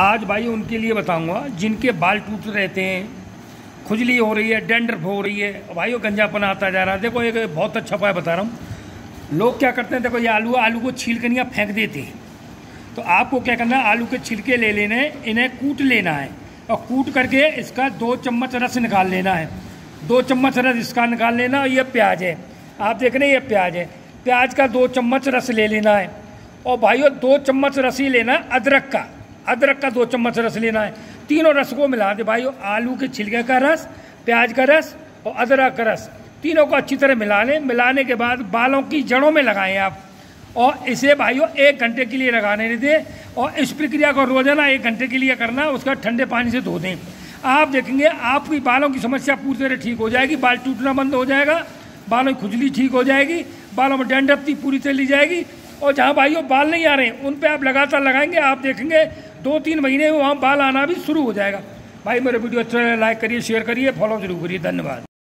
आज भाई उनके लिए बताऊँगा, जिनके बाल टूट रहते हैं, खुजली हो रही है, डेंड्रफ हो रही है, भाइयों गंजापन आता जा रहा है। देखो, एक बहुत अच्छा उपाय बता रहा हूँ। लोग क्या करते हैं, देखो, ये आलू आलू को छील कर फेंक देते हैं। तो आपको क्या करना है, आलू के छिलके ले लेने, इन्हें कूट लेना है और कूट करके इसका दो चम्मच रस निकाल लेना है। दो चम्मच रस इसका निकाल लेना और ये प्याज है। आप देख रहे हैं, ये प्याज है। प्याज का दो चम्मच रस ले लेना है। और भाइयों, दो चम्मच रस ही लेना अदरक का। अदरक का दो चम्मच रस लेना है। तीनों रस को मिला दे भाई आलू के छिलके का रस, प्याज का रस और अदरक का रस। तीनों को अच्छी तरह मिला लें। मिलाने के बाद बालों की जड़ों में लगाएँ आप। और इसे भाइयों, एक घंटे के लिए लगाने दें। और इस प्रक्रिया को रोज़ाना एक घंटे के लिए करना, उसका ठंडे पानी से धो दें। आप देखेंगे, आपकी बालों की समस्या पूरी तरह ठीक हो जाएगी। बाल टूटना बंद हो जाएगा, बालों की खुजली ठीक हो जाएगी, बालों में डेंडपती पूरी चली जाएगी। और जहाँ भाइयों बाल नहीं आ रहे हैं, उन पर आप लगातार लगाएँगे, आप देखेंगे, दो तीन महीने में वहाँ बाल आना भी शुरू हो जाएगा। भाई, मेरे वीडियो अच्छा लाइक करिए शेयर करिए फॉलो ज़रूर करिए, धन्यवाद।